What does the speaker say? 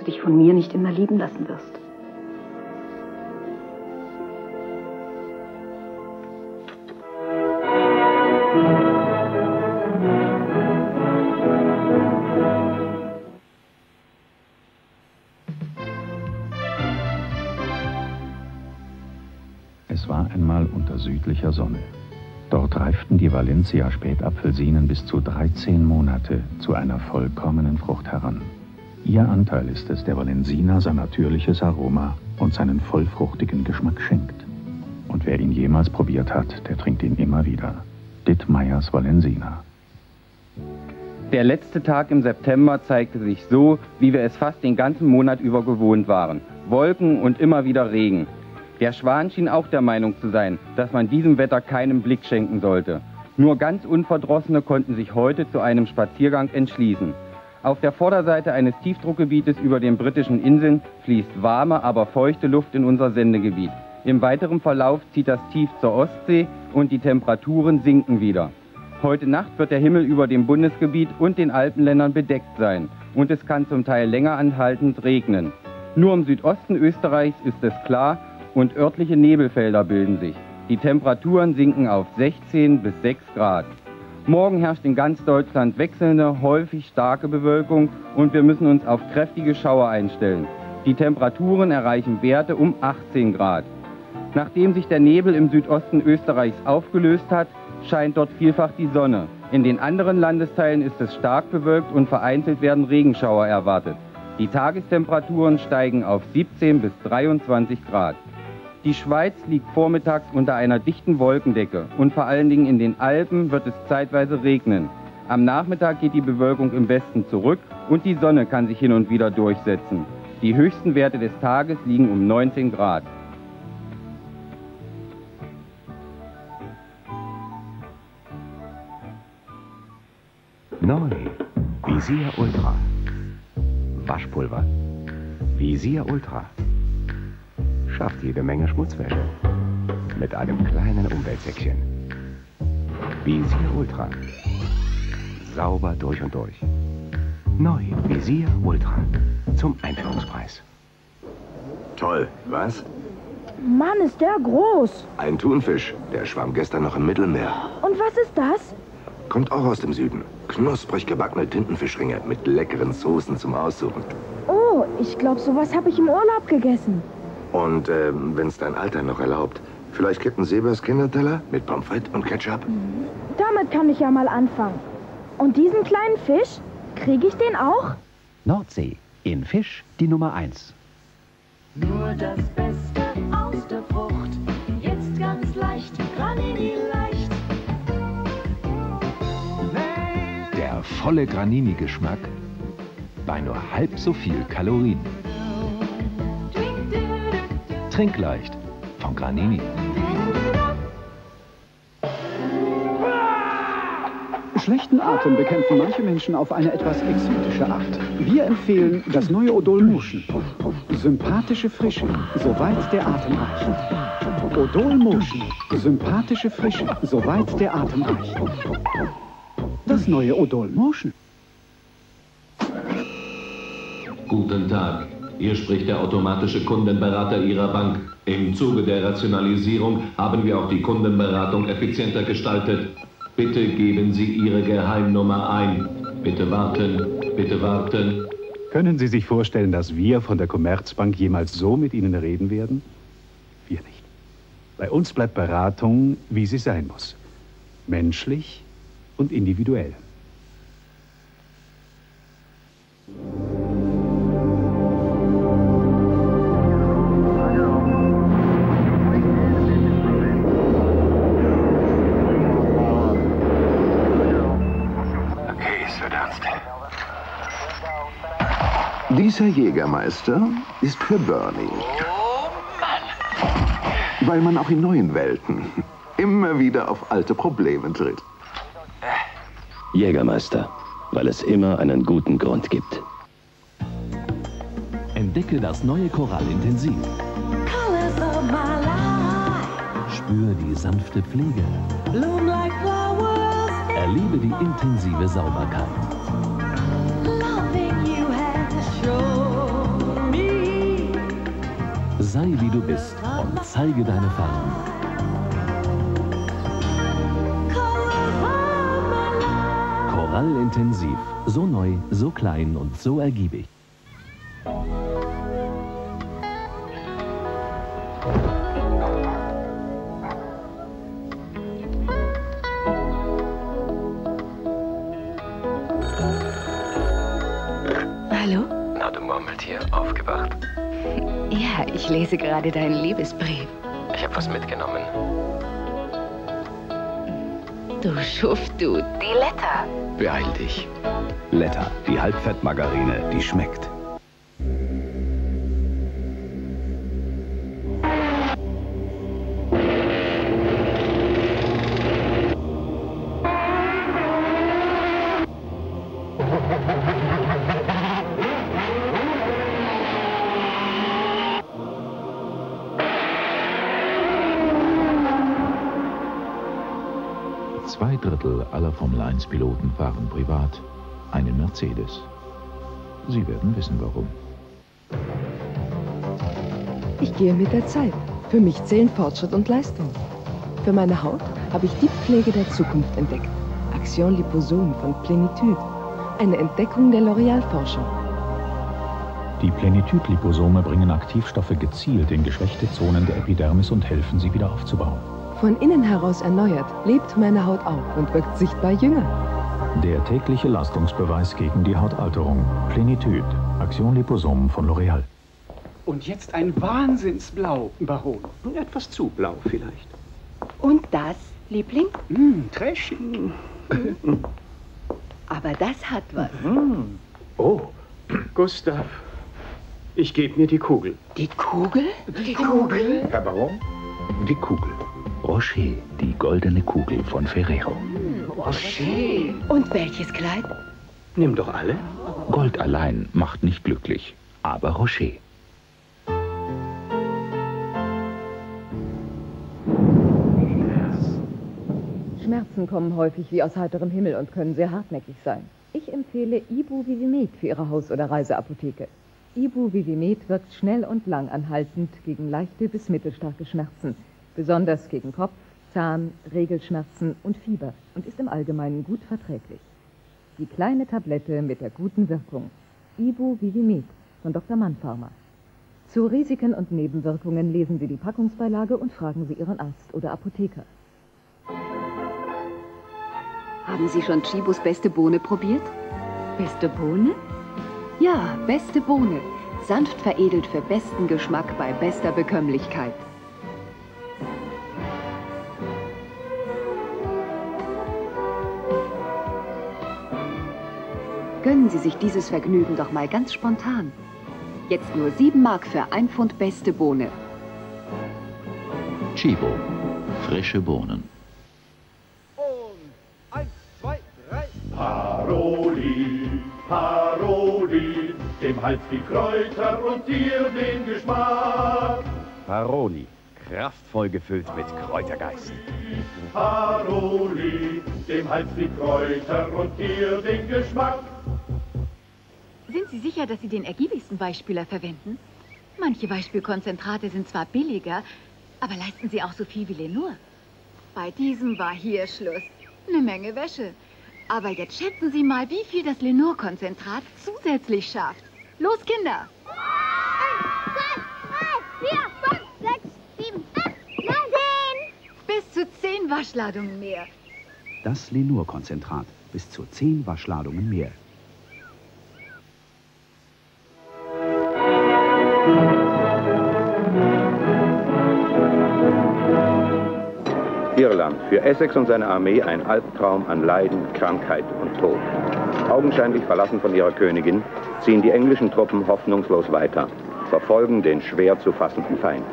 du dich von mir nicht immer lieben lassen wirst. Es war einmal unter südlicher Sonne. Dort reiften die Valencia-Spätapfelsinen bis zu 13 Monate zu einer vollkommenen Frucht heran. Ihr Anteil ist es, der Valensina sein natürliches Aroma und seinen vollfruchtigen Geschmack schenkt. Und wer ihn jemals probiert hat, der trinkt ihn immer wieder. Dittmeyers Valensina. Der letzte Tag im September zeigte sich so, wie wir es fast den ganzen Monat über gewohnt waren. Wolken und immer wieder Regen. Der Schwan schien auch der Meinung zu sein, dass man diesem Wetter keinen Blick schenken sollte. Nur ganz Unverdrossene konnten sich heute zu einem Spaziergang entschließen. Auf der Vorderseite eines Tiefdruckgebietes über den britischen Inseln fließt warme, aber feuchte Luft in unser Sendegebiet. Im weiteren Verlauf zieht das Tief zur Ostsee und die Temperaturen sinken wieder. Heute Nacht wird der Himmel über dem Bundesgebiet und den Alpenländern bedeckt sein und es kann zum Teil länger anhaltend regnen. Nur im Südosten Österreichs ist es klar, und örtliche Nebelfelder bilden sich. Die Temperaturen sinken auf 16 bis 6 Grad. Morgen herrscht in ganz Deutschland wechselnde, häufig starke Bewölkung und wir müssen uns auf kräftige Schauer einstellen. Die Temperaturen erreichen Werte um 18 Grad. Nachdem sich der Nebel im Südosten Österreichs aufgelöst hat, scheint dort vielfach die Sonne. In den anderen Landesteilen ist es stark bewölkt und vereinzelt werden Regenschauer erwartet. Die Tagestemperaturen steigen auf 17 bis 23 Grad. Die Schweiz liegt vormittags unter einer dichten Wolkendecke und vor allen Dingen in den Alpen wird es zeitweise regnen. Am Nachmittag geht die Bewölkung im Westen zurück und die Sonne kann sich hin und wieder durchsetzen. Die höchsten Werte des Tages liegen um 19 Grad. Neu. Visier Ultra. Waschpulver. Visier Ultra. Schafft jede Menge Schmutzwäsche. Mit einem kleinen Umweltsäckchen. Visier Ultra. Sauber durch und durch. Neu. Visier Ultra. Zum Einführungspreis. Toll, was? Mann, ist der groß. Ein Thunfisch. Der schwamm gestern noch im Mittelmeer. Und was ist das? Kommt auch aus dem Süden. Knusprig gebackene Tintenfischringe mit leckeren Soßen zum Aussuchen. Oh, ich glaube, sowas habe ich im Urlaub gegessen. Und äh, wenn es dein Alter noch erlaubt, vielleicht Captain Sebers Kinderteller mit Pommes frites und Ketchup? Damit kann ich ja mal anfangen. Und diesen kleinen Fisch, kriege ich den auch? Nordsee. In Fisch die Nummer 1. Nur das Beste aus der Frucht, jetzt ganz leicht, Granini leicht. Der volle Granini-Geschmack bei nur halb so viel Kalorien. Trinkleicht von Granini. Schlechten Atem bekämpfen manche Menschen auf eine etwas exotische Art. Wir empfehlen das neue Odol Motion. Sympathische Frische, soweit der Atem reicht. Odol Motion. Sympathische Frische, soweit der Atem reicht. Das neue Odol Motion. Guten Tag. Hier spricht der automatische Kundenberater Ihrer Bank. Im Zuge der Rationalisierung haben wir auch die Kundenberatung effizienter gestaltet. Bitte geben Sie Ihre Geheimnummer ein. Bitte warten, bitte warten. Können Sie sich vorstellen, dass wir von der Commerzbank jemals so mit Ihnen reden werden? Wir nicht. Bei uns bleibt Beratung, wie sie sein muss. Menschlich und individuell. Dieser Jägermeister ist für Bernie. Weil man auch in neuen Welten immer wieder auf alte Probleme tritt. Jägermeister, weil es immer einen guten Grund gibt. Entdecke das neue Korall intensiv. Colors of my life, Spür die sanfte Pflege. bloom like flowers. Erlebe die intensive Sauberkeit. Sei wie du bist und zeige deine Farben. Korall intensiv. So neu, so klein und so ergiebig. Hallo? Na, du Murmeltier, aufgewacht. Ja, ich lese gerade deinen Liebesbrief. Ich hab was mitgenommen. Du Schuft, du. Die Letter. Beeil dich. Letter, die Halbfettmargarine, die schmeckt. Zwei Drittel aller Formel-1-Piloten fahren privat einen Mercedes. Sie werden wissen, warum. Ich gehe mit der Zeit. Für mich zählen Fortschritt und Leistung. Für meine Haut habe ich die Pflege der Zukunft entdeckt. Action Liposome von Plenitude. Eine Entdeckung der L'Oreal-Forschung. Die Plenitude-Liposome bringen Aktivstoffe gezielt in geschwächte Zonen der Epidermis und helfen, sie wieder aufzubauen. Von innen heraus erneuert, lebt meine Haut auf und wirkt sichtbar jünger. Der tägliche Leistungsbeweis gegen die Hautalterung. Plenitude. Aktion Liposomen von L'Oreal. Und jetzt ein Wahnsinnsblau, Baron. Etwas zu blau vielleicht. Und das, Liebling? Mm, trashig. Aber das hat was. Oh, Gustav, ich gebe mir die Kugel. Die Kugel? Die Kugel? Herr Baron, die Kugel. Rocher, die goldene Kugel von Ferrero. Rocher. Und welches Kleid? Nimm doch alle. Gold allein macht nicht glücklich, aber Rocher. Schmerzen kommen häufig wie aus heiterem Himmel und können sehr hartnäckig sein. Ich empfehle Ibu Vivimed für Ihre Haus- oder Reiseapotheke. Ibu Vivimed wirkt schnell und langanhaltend gegen leichte bis mittelstarke Schmerzen, besonders gegen Kopf, Zahn, Regelschmerzen und Fieber und ist im Allgemeinen gut verträglich. Die kleine Tablette mit der guten Wirkung. Ibu Vivimed von Dr. Mann Pharma. Zu Risiken und Nebenwirkungen lesen Sie die Packungsbeilage und fragen Sie Ihren Arzt oder Apotheker. Haben Sie schon Chibus beste Bohne probiert? Beste Bohne? Ja, beste Bohne. Sanft veredelt für besten Geschmack bei bester Bekömmlichkeit. Gönnen Sie sich dieses Vergnügen doch mal ganz spontan. Jetzt nur 7 Mark für ein Pfund beste Bohne. Chibo, frische Bohnen. Paroli, Paroli, dem Hals die Kräuter und dir den Geschmack. Paroli, kraftvoll gefüllt mit Kräutergeist. Paroli, dem Hals die Kräuter und dir den Geschmack. Sind Sie sicher, dass Sie den ergiebigsten Weichspüler verwenden? Manche Weichspülkonzentrate sind zwar billiger, aber leisten sie auch so viel wie Lenur. Bei diesem war hier Schluss. Eine Menge Wäsche. Aber jetzt schätzen Sie mal, wie viel das Lenur-Konzentrat zusätzlich schafft. Los, Kinder! vier, fünf, sechs, sieben, acht, neun, zehn. Bis zu zehn Waschladungen mehr. Das Lenur-Konzentrat. Bis zu 10 Waschladungen mehr. Irland, für Essex und seine Armee ein Albtraum an Leiden, Krankheit und Tod. Augenscheinlich verlassen von ihrer Königin, ziehen die englischen Truppen hoffnungslos weiter, verfolgen den schwer zu fassenden Feind.